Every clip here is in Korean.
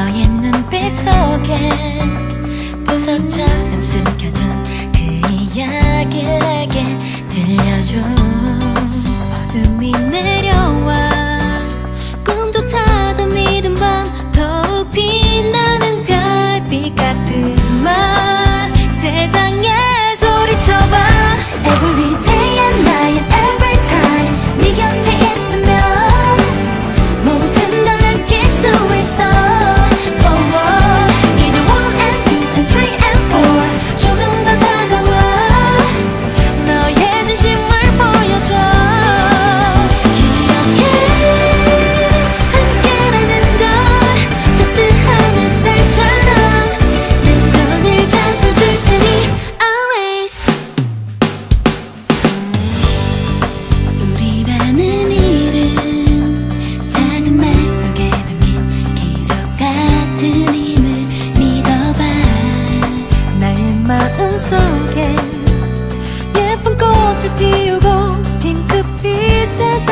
너의 눈빛 속에 보석처럼 숨겨둔 그 이야기를 내게 들려줘. せ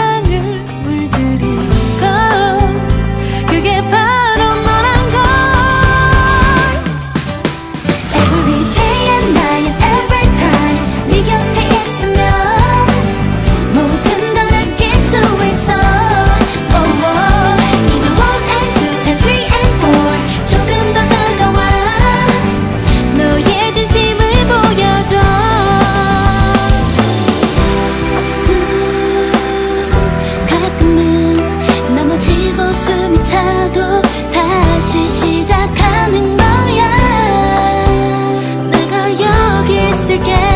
줄게.